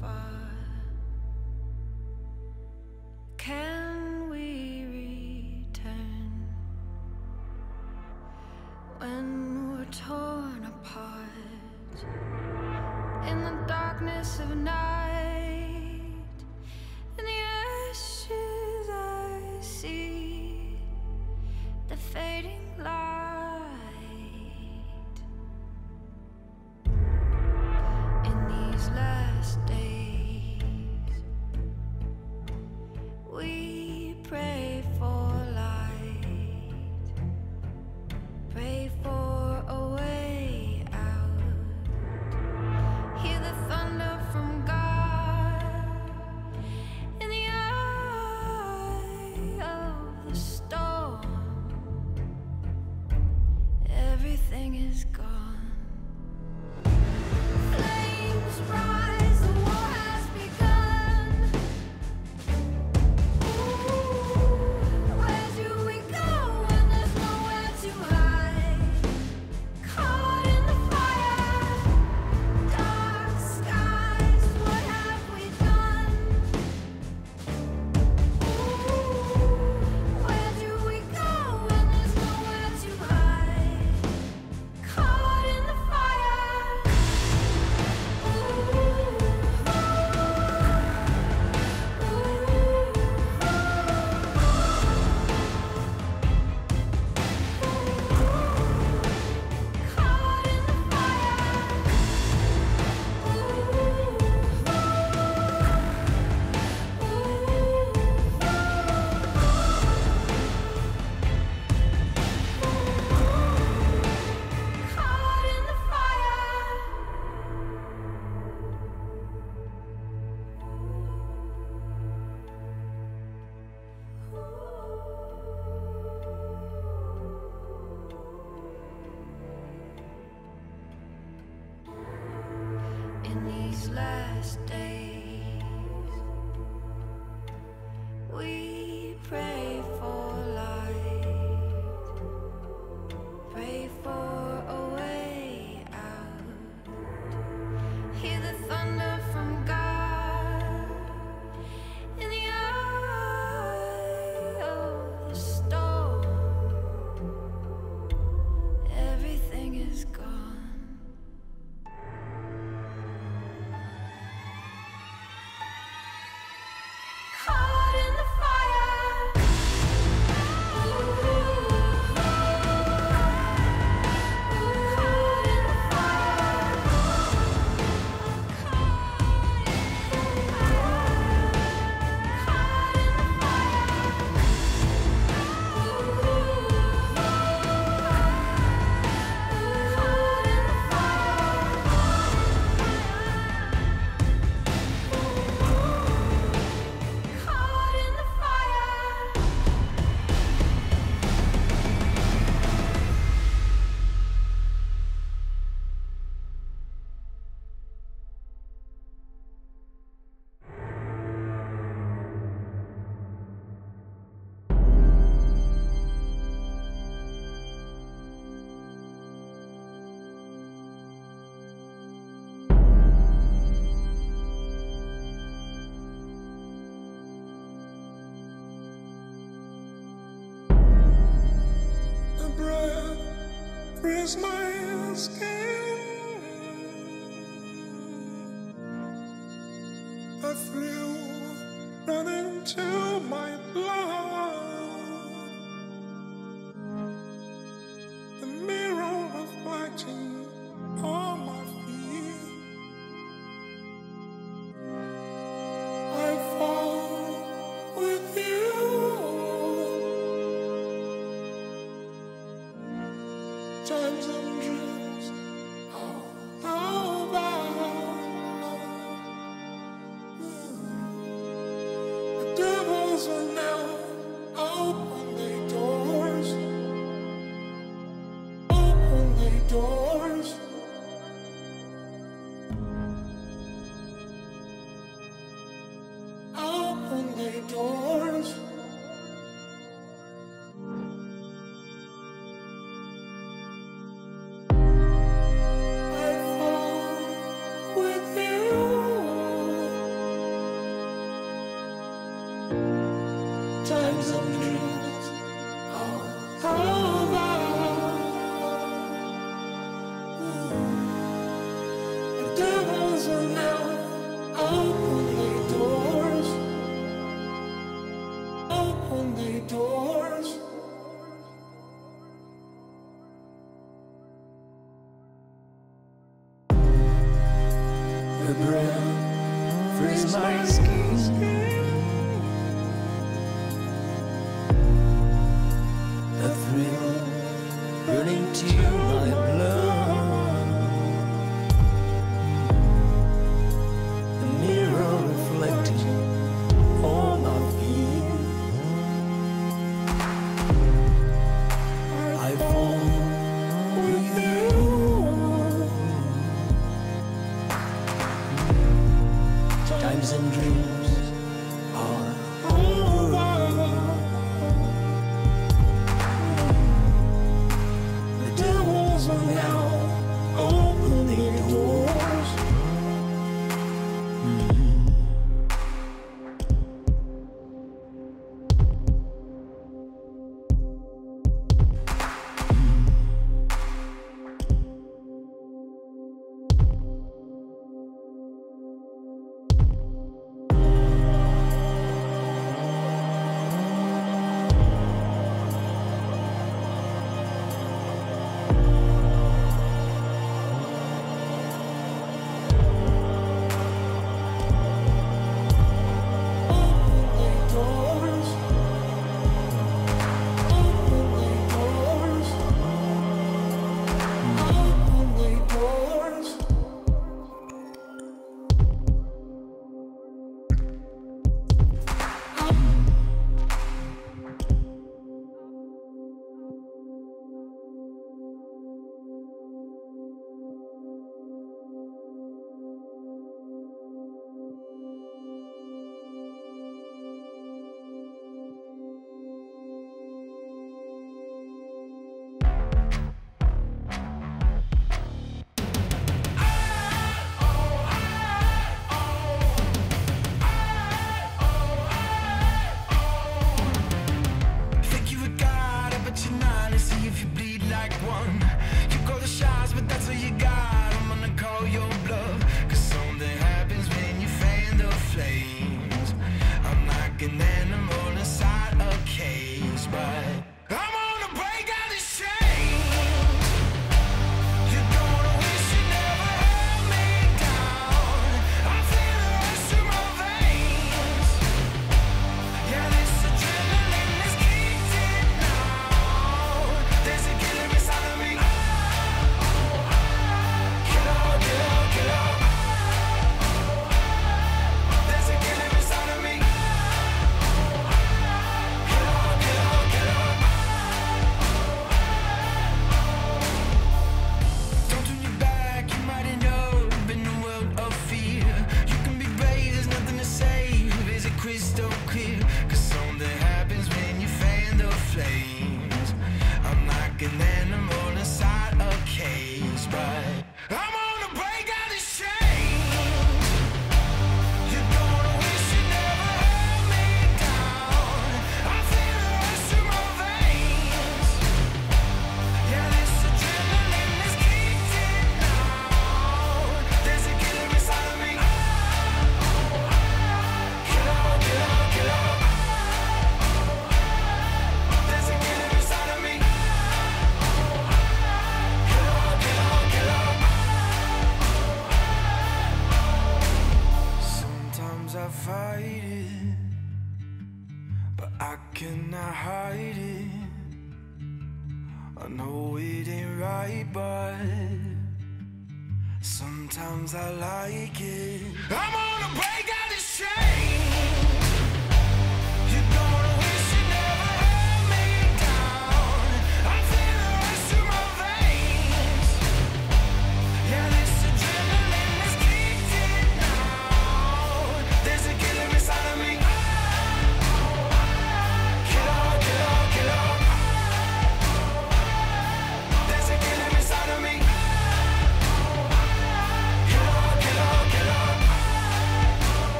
far. Is my escape. A thrill running to my I'm sorry.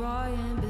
Keep on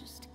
just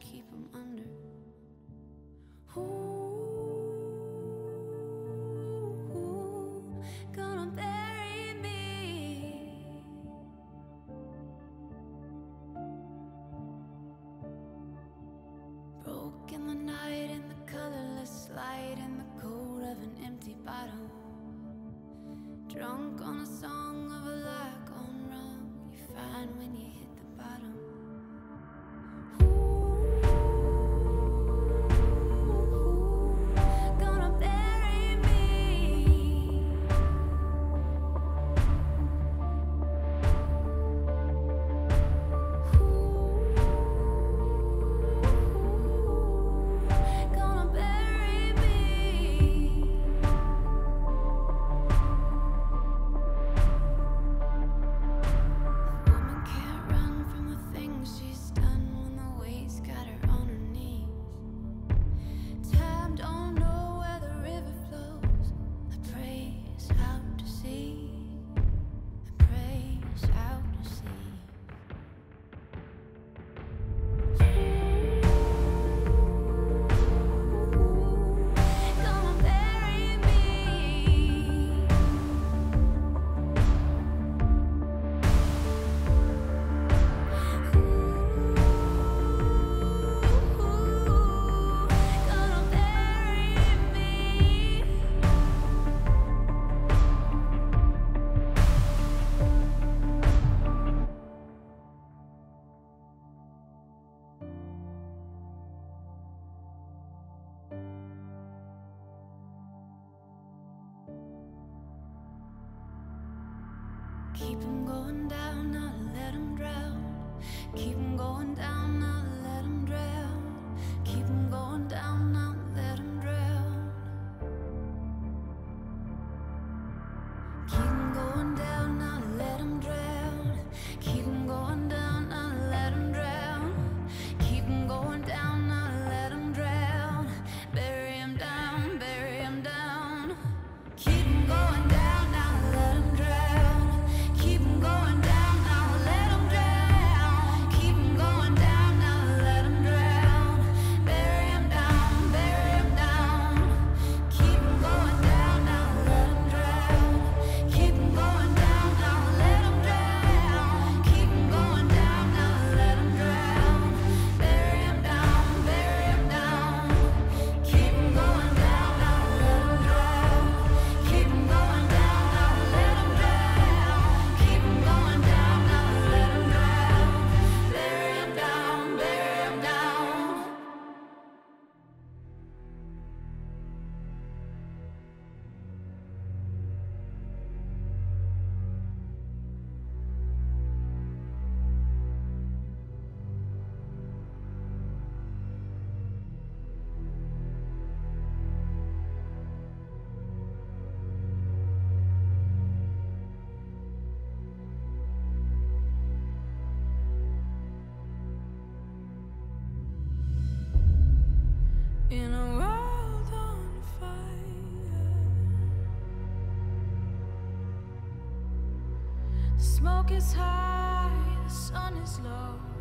is high, the sun is low.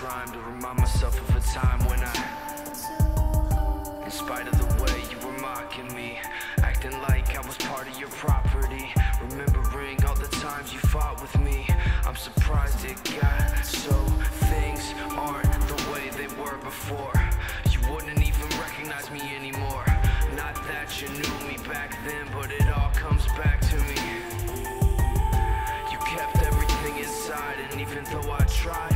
rhyme to remind myself of a time when I In spite of the way you were mocking me Acting like I was part of your property Remembering all the times you fought with me. I'm surprised it got so Things aren't the way they were before. You wouldn't even recognize me anymore. Not that you knew me back then But it all comes back to me. You kept everything inside And even though I tried